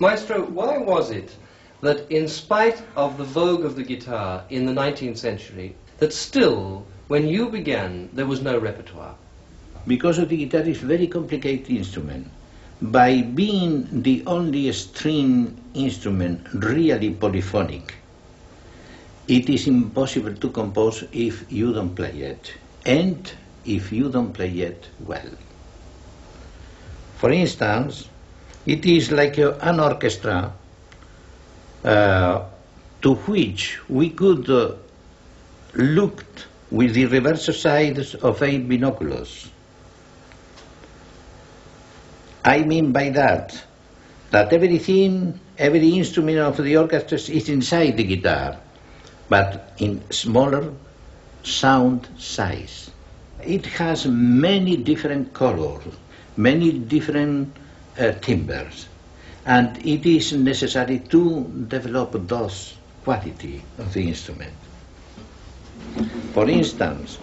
Maestro, why was it that in spite of the vogue of the guitar in the 19th century, that still, when you began, there was no repertoire? Because the guitar is a very complicated instrument. By being the only string instrument really polyphonic, it is impossible to compose if you don't play it, and if you don't play it well. For instance, it is like a, an orchestra uh, to which we could uh, look with the reverse sides of eight binoculars. I mean by that that everything, every instrument of the orchestra is inside the guitar, but in smaller sound size. It has many different colors, many different uh, timbres, and it is necessary to develop those quality of the instrument. For instance,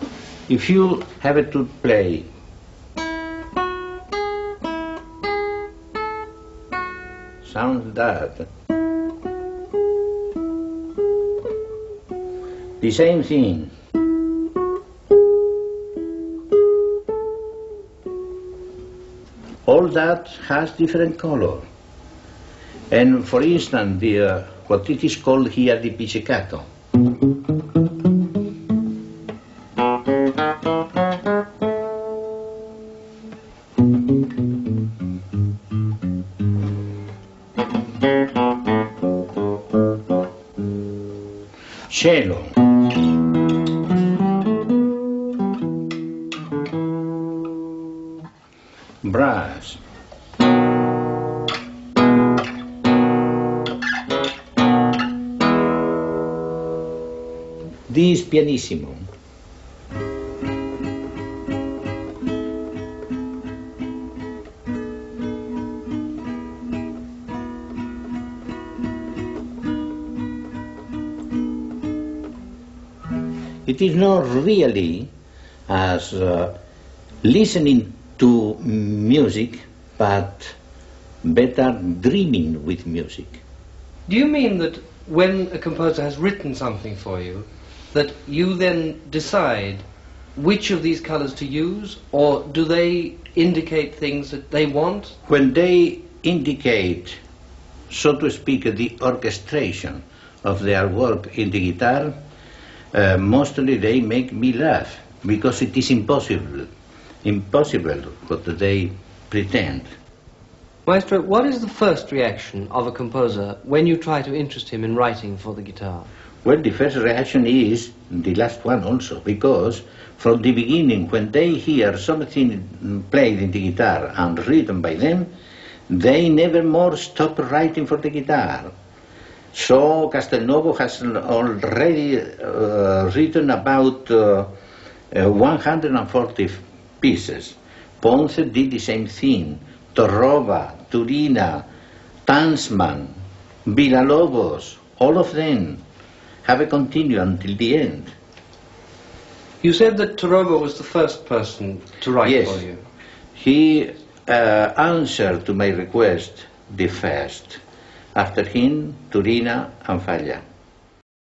if you have to play sounds that the same thing all that has different color and for instance the uh, what it is called here the pizzicato cielo. Brass. This pianissimo. It is not really as uh, listening to music, but better dreaming with music. Do you mean that when a composer has written something for you, that you then decide which of these colors to use, or do they indicate things that they want? When they indicate, so to speak, the orchestration of their work in the guitar, uh, mostly they make me laugh because it is impossible, impossible what they pretend. Maestro, what is the first reaction of a composer when you try to interest him in writing for the guitar? Well, the first reaction is the last one also, because from the beginning, when they hear something played in the guitar and written by them, they never more stop writing for the guitar. So Castelnuovo has already uh, written about uh, uh, 140 pieces. Ponce did the same thing. Torroba, Turina, Tansman, Villalobos, all of them have a continue until the end. You said that Torroba was the first person to write yes. for you. He uh, answered to my request the first. After him, Turina and Falla.